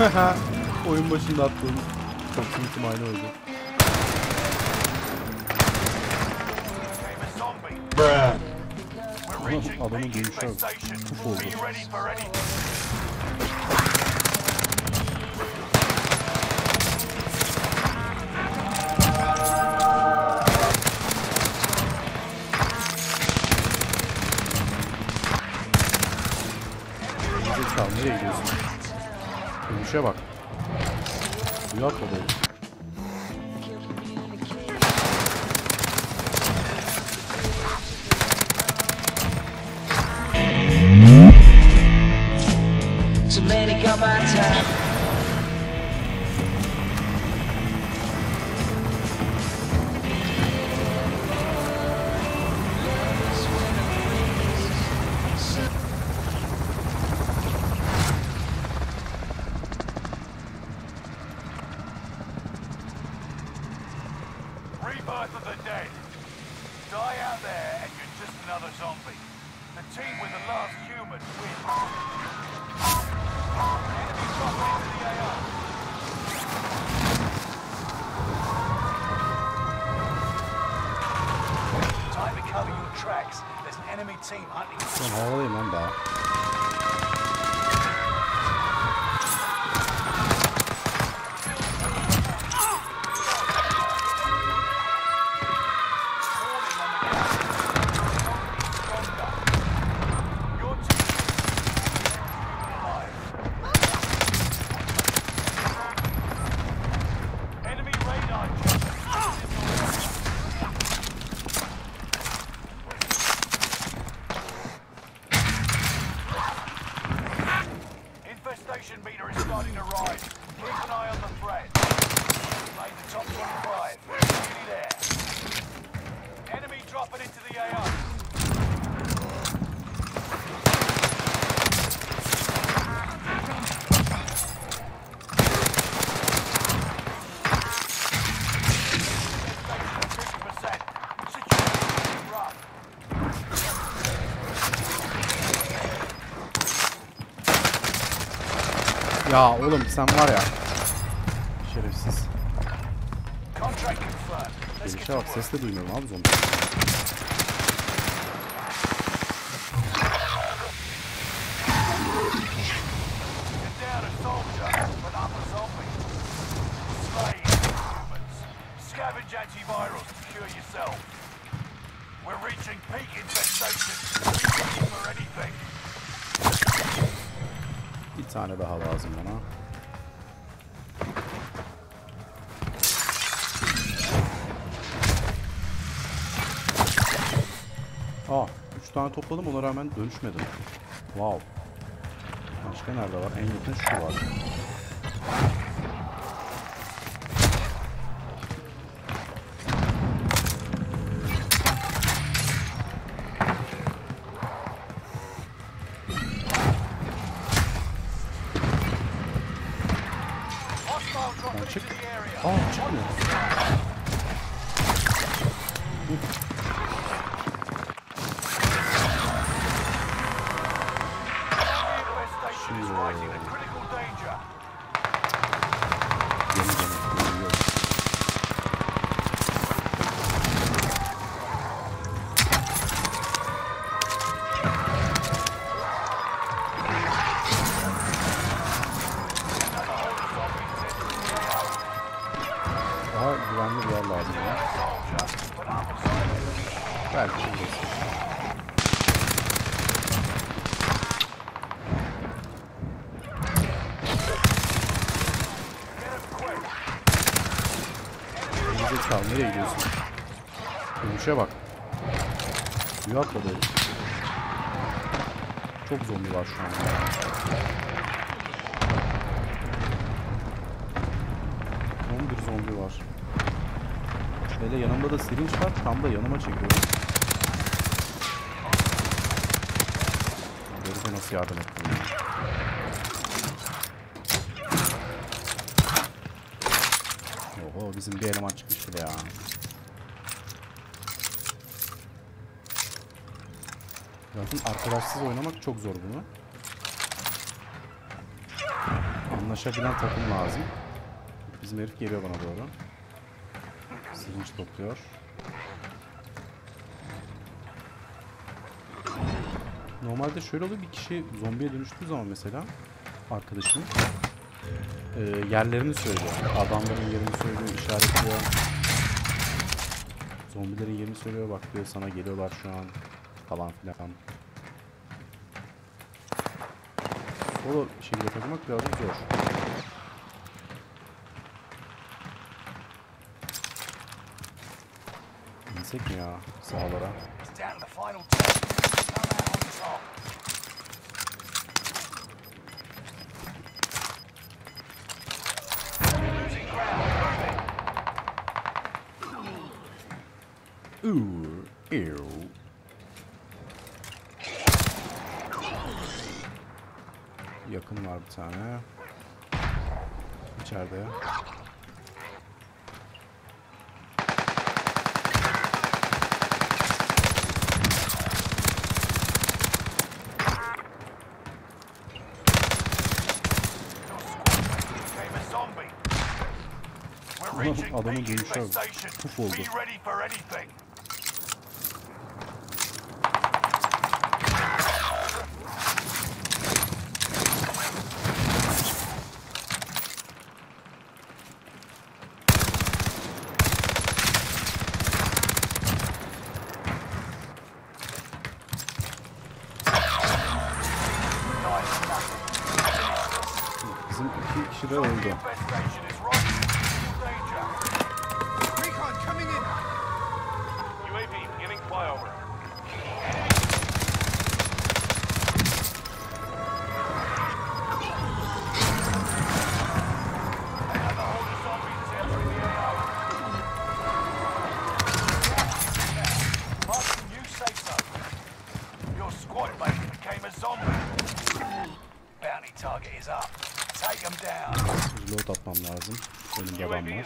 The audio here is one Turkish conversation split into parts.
Oyun başında attığım. Bruh. We're reaching adamın dönüşü abi. Puf oldu. Dönüşe bak. Suya atladı enemy team hunting you. Ben Ya oğlum sen var ya. Şerefsiz. Get Gelişe bak ses de duymuyorum abi zombi. Aa, 3 tane topladım ona rağmen dönüşmedim. Wow. Başka nerede var? En yakın şu var. Nereye gidiyorsun? Dönüşe bak. Suya atladı. Çok zombi var şu an. ya. 11 zombi var. Hele yanımda da sirinç var. Tam da yanıma çekiyor. Herife nasıl yardım ettim ya? Oho bizim bir eleman çıkmış bile ya. Zaten arkadaşsız oynamak çok zor bunu. Anlaşabilen takım lazım. Bizim herif geliyor bana doğru. Silinç topluyor. Normalde şöyle oluyor bir kişi zombiye dönüştüğü zaman mesela arkadaşın e, yerlerini söylüyor. Adamların yerini söylüyor, işaretliyor. Zombilerin yerini söylüyor bak diyor sana geliyorlar şu an falan filan. O şekilde takılmak birazcık zor. İnsek mi ya sahalara? Uuu, ew. Yakın var bir tane. İçeride. Became a zombie. We're Ulan reaching adamın peak dönüşü infestation. puf oldu. Lazım. Önümde adam UAV var.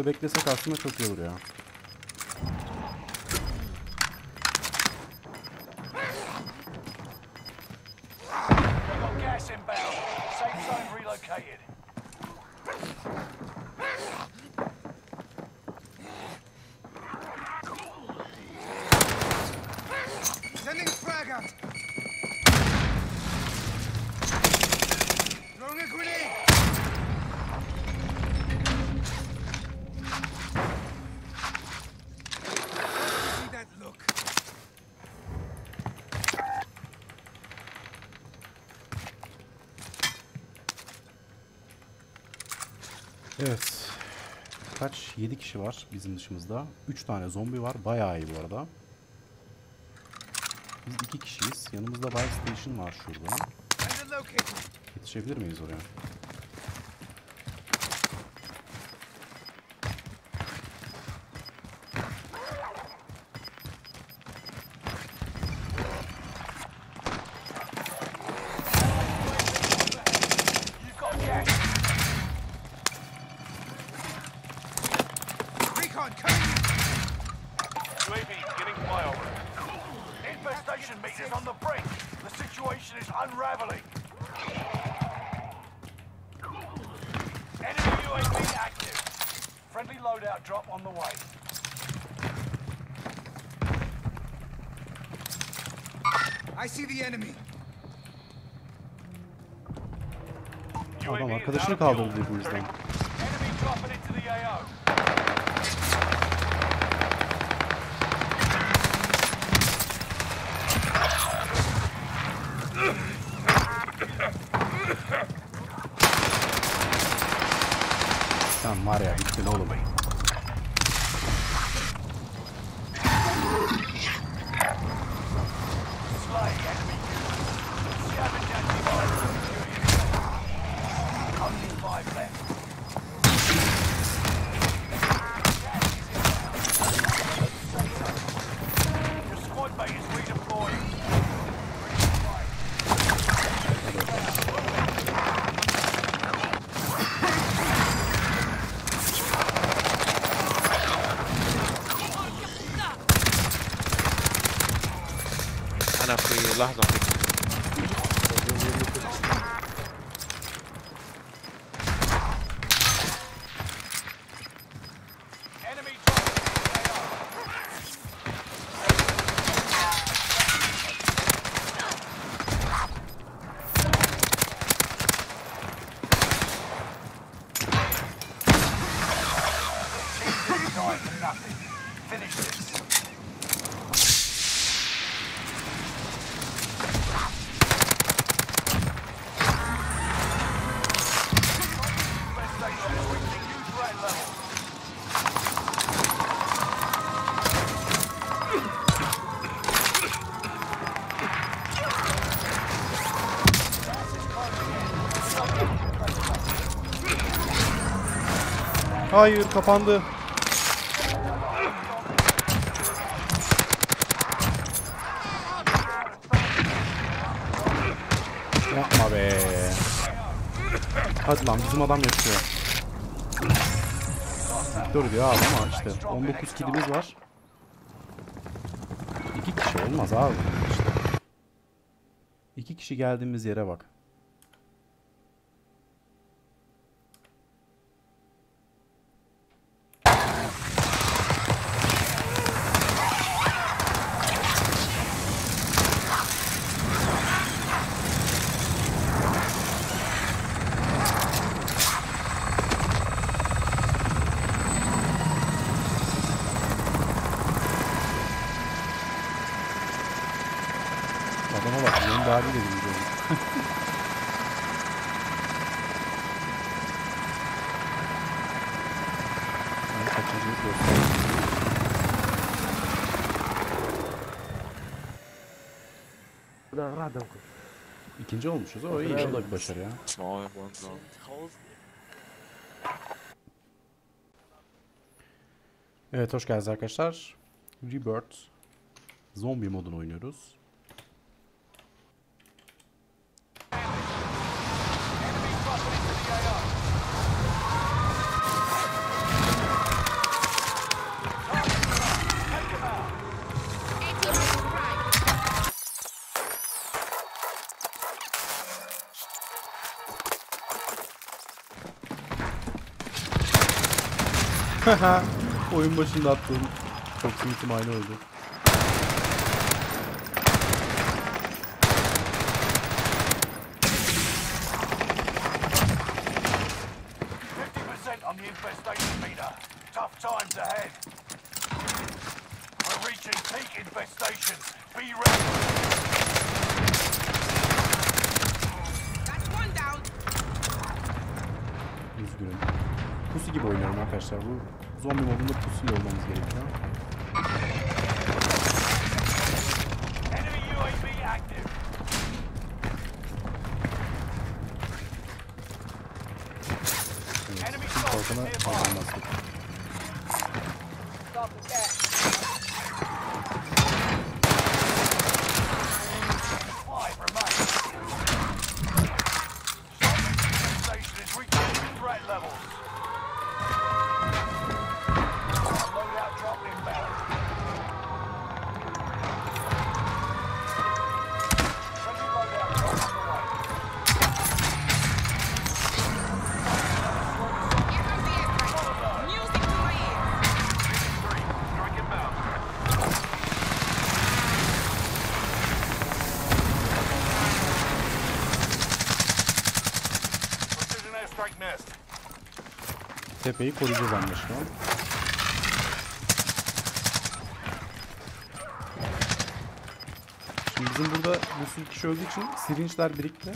Burada beklesek aslında çok iyi olur ya. We've got gas inbound. Safe zone relocated. sending a frag out. Throwing a grenade. See that look? Evet. Kaç? 7 kişi var bizim dışımızda. 3 tane zombi var. Bayağı iyi bu arada. Biz 2 kişiyiz. Yanımızda buy station var şurada. Yetişebilir miyiz oraya? Infestation meters on the brink. The situation is unraveling. Enemy UAV active. Friendly loadout drop on the way. I see the enemy. Adam UAV is arkadaşını out kaldırdı bu yüzden. Enemy dropping into the AO. Hayır kapandı. Bizim adam yaşıyor. Victor diyor abi ama işte 19 kilimiz var. İki kişi olmaz abi işte. İki kişi geldiğimiz yere bak. Adama bak yeni bir haliyle gidiyor. Ben kaçıncıyı göstereyim. Radę. İkinci olmuşuz. O iyi inşallah başarı ya. Evet hoş geldiniz arkadaşlar. Rebirth Zombie modunu oynuyoruz. Oyun başında attığım çok tweetim aynı oldu. Level. Tepeyi koruyacağız anlaşılan. Şimdi bizim burada bir sürü kişi öldüğü için sirinçler birikti.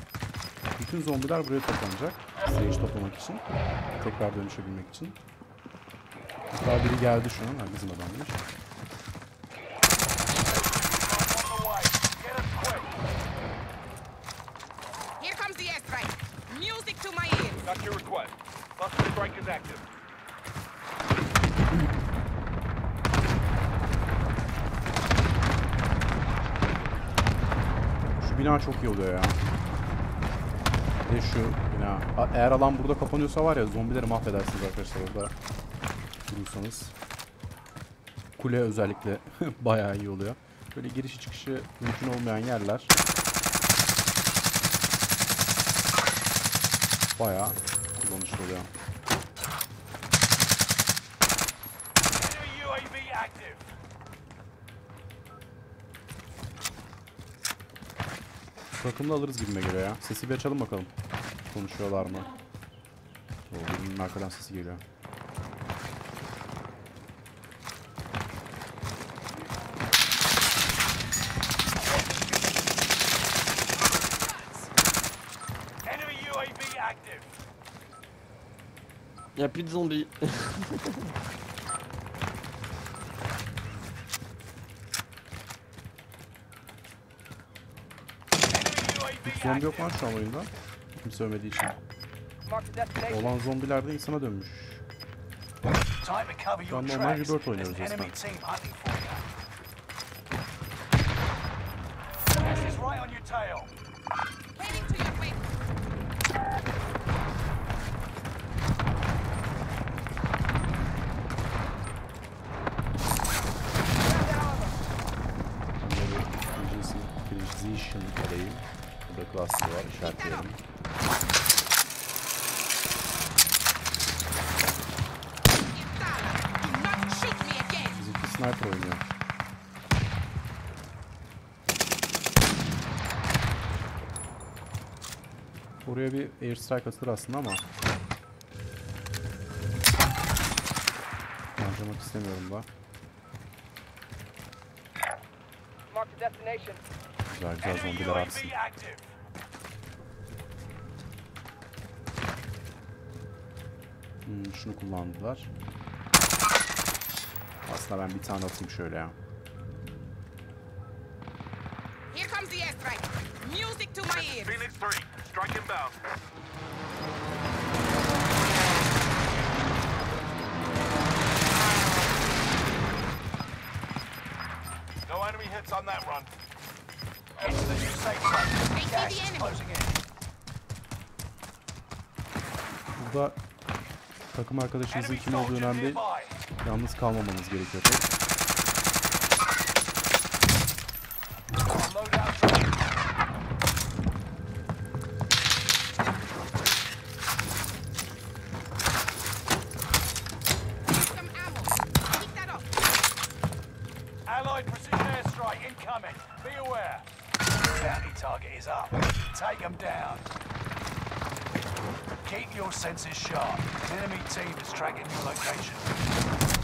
Bütün zombiler buraya toplanacak. Sirinç toplamak için. Tekrar dönüşebilmek için. Hatta biri geldi şu an. Ha, bizim adammış. Here comes the airstrike. Music to my ears. Got your request. Şu bina çok iyi oluyor ya. Bir de şu bina. Eğer alan burada kapanıyorsa var ya zombileri mahvedersiniz arkadaşlar orada durursanız. Kule özellikle bayağı iyi oluyor. Böyle girişi çıkışı mümkün olmayan yerler. Bayağı kullanışlı oluyor. Takımda alırız gibime göre ya. Sesi bir açalım bakalım. Konuşuyorlar mı? O birinin arkadan sesi geliyor. Y'a plus de zombies. Zombi yok lan şu an oyunda. Kimse ölmediği için. Olan zombiler de insana dönmüş. Şu an normal. Rebirth oynuyoruz There's Oraya bir airstrike atılır aslında ama harcamak istemiyorum da. Güzel güzel zombiler active. Hmm, şunu kullandılar. Aslında ben bir tane atayım şöyle ya. Here comes the airstrike. Music to my ears. Phoenix 3, strike inbound. No enemy hits on that run. To the new safe zone. Gas the is enemy. closing in. Burada takım arkadaşınızın kim olduğu önemli. Yalnız kalmamanız gerekiyor. Precision airstrike incoming. Be aware. Bounty target is up. Take them down. Keep your senses sharp. Enemy team is tracking your location.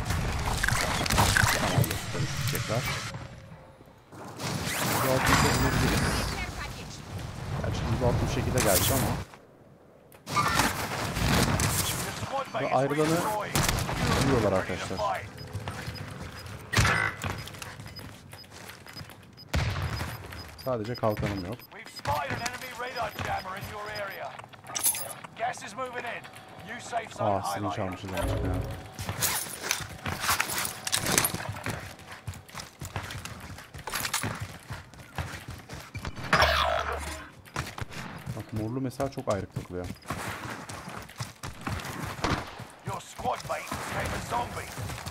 Tekrar. Hızlı altımıza. Gerçi hızlı altı bu şekilde geldi ama. Ve ayrılanı vuruyorlar arkadaşlar. Sadece kalkanım yok. Ah, seni çalmışız artık ya. Morlu mesela çok ayrık takılıyor. Your squad mate became a zombie.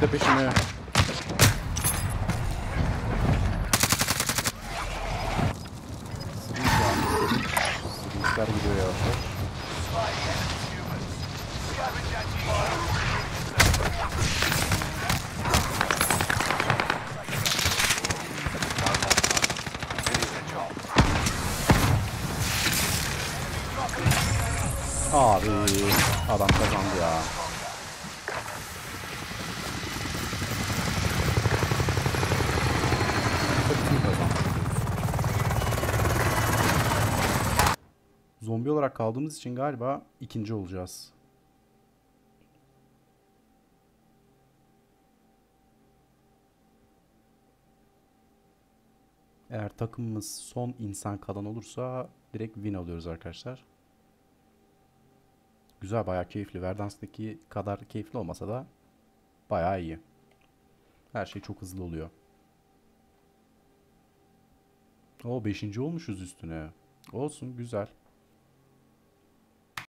de peşime ya. Gidiyor yavaşlar. Abi adam kazandı ya. olarak kaldığımız için galiba ikinci olacağız. Eğer takımımız son insan kalan olursa direkt win alıyoruz arkadaşlar. Güzel bayağı keyifli. Verdansk'taki kadar keyifli olmasa da bayağı iyi. Her şey çok hızlı oluyor. O 5. olmuşuz üstüne. Olsun güzel.